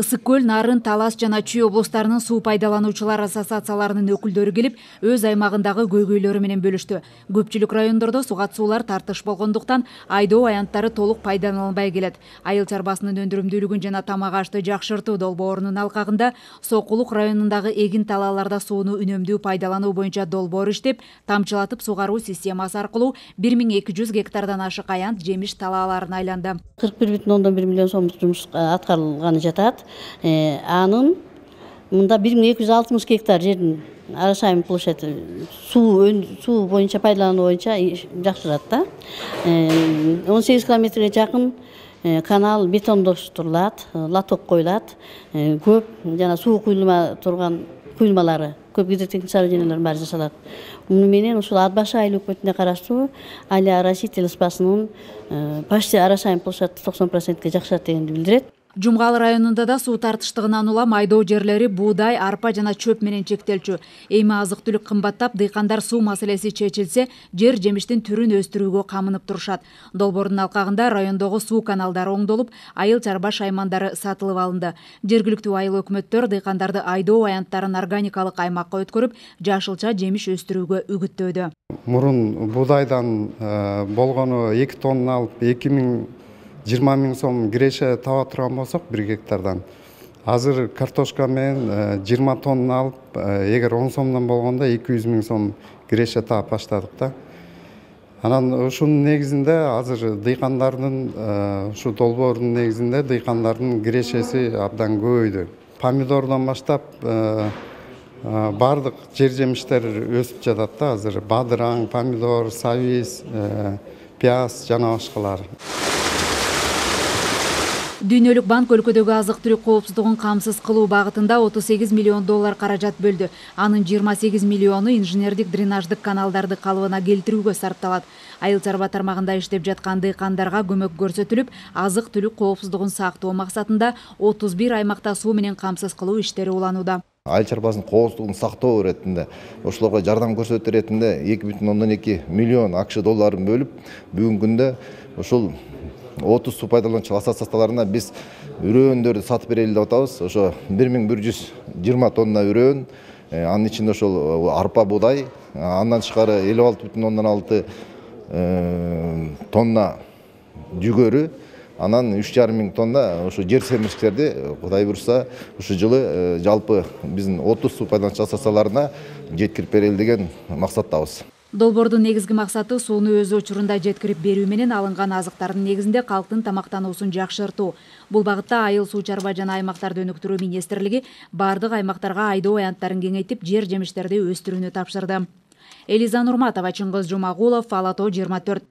ысык көл нарын талас жана чүй облустарынын суу пайдалануучулар ассоциацияларынын өкүлдөрү келип өз аймагындагы көйгөйлөрү менен бөлүштү. Көпчүлүк райондордо суга суулар тартыш болгондуктан айдоо аянттары толук пайдаланылбай келет. Айыл чарбасынын өндүрүмдүүлүгүн жана тамак ашты жакшыртуу долбоорунун алкагында сокулук районундагы эгин талааларда сууну үнөмдүү пайдалануу боюнча долбоор иштеп тамчылатып сугаруу системасы аркылуу бир миң эки жүз гектардан ашык аянт жемиш талааларына айланды. Кырк бир бүтүн ондон бир миллион сомдук жумуш аткарылганы жатат анын мында бир миң эки жүз алтымыш гектар жердин орошаемый площадь суу суу боюнча пайдалануу боюнча жакшы турат да он сегиз километрге жакын канал бетондоштурулат лоток коюлат көп жана суу куюлма турган куюлмалары көп гидротехник сооружениялардын баары жасалат муну менен ушул ат башы айыл өкмөтүнө караштуу али ороситель спасынын почти орошаемый площадь токсон процентке жакшырат дегенди билдирет жумгал районунда да суу тартыштыгынан улам айдоо жерлери буудай арпа жана чөп менен чектелчү. Эми азык түлүк кымбаттап дыйкандар суу маселеси чечилсе жер жемиштин түрүн өстүрүүгө камынып турушат. Долбоордун алкагында райондогу суу каналдары оңдолуп айыл чарба шаймандары сатылып алынды. Жергиликтүү айыл өкмөттөр дыйкандарды айдоо аянттарын органикалык аймакка өткөрүп жашылча жемиш өстүрүүгө үгүттөөдө. Мурун буудайдан э, болгону эки тонна алып эки миң жыйырма миң сом киреше таба турган болсок бир гектардан азыр картошка менен жыйырма тонна алып эгер он сомдон болгондо эки жүз миң сом киреше таап баштадык да анан ушунун негизинде азыр дыйкандардын ушу долбоордун негизинде дыйкандардын кирешеси абдан көбөйдү помидордон баштап баардык жер жемиштер өсүп жатат да азыр бадыраң помидор сабиз пияз жана башкалары дүйнөлүк банк өлкөдөгү азык түлүк коопсуздугун камсыз кылуу багытында отуз сегиз миллион доллар каражат бөлдү. Анын жыйырма сегиз миллиону инженердик дренаждык каналдарды калыбына келтирүүгө сарпталат айыл чарба тармагында иштеп жаткан дыйкандарга көмөк көрсөтүлүп азык түлүк коопсуздугун сактоо максатында отуз бир аймакта суу менен камсыз кылуу иштери уланууда. Айыл чарбасынын коопсуздугун сактоо иретинде ошолорго жардам көрсөтүү иретинде эки бүтүн ондон эки миллион акш долларын бөлүп бүгүнкү күндө ушул отуз суу пайдалануучу ассоциацияларына биз үрөөндөрдү сатып берели деп атабыз. Ошо бир миң бир жүз жыйырма тонна үрөөн э, анын ичинде ошол э, арпа буудай андан тышкары элүү алты бүтүн ондон алты э, тонна жүгөрү анан үч жарым миң тонна ушу жер семириштерди кудай буюрса ушул жылы жалпы биздин отуз суу пайдалануучу ассоциацияларына жеткирип берели деген максаттабыз. Долбоордун негизги максаты сууну өз учурунда жеткирип берүү менен алынган азыктардын негизинде калктын тамактануусун жакшыртуу. Бул багытта айыл суу чарба жана аймактарды өнүктүрүү министрлиги баардык аймактарга айдоо аянттарын кеңейтип жер жемиштерди өстүрүүнү тапшырды. Элиза нурматова чыңгыз жумагулов ала тоо жыйырма төрт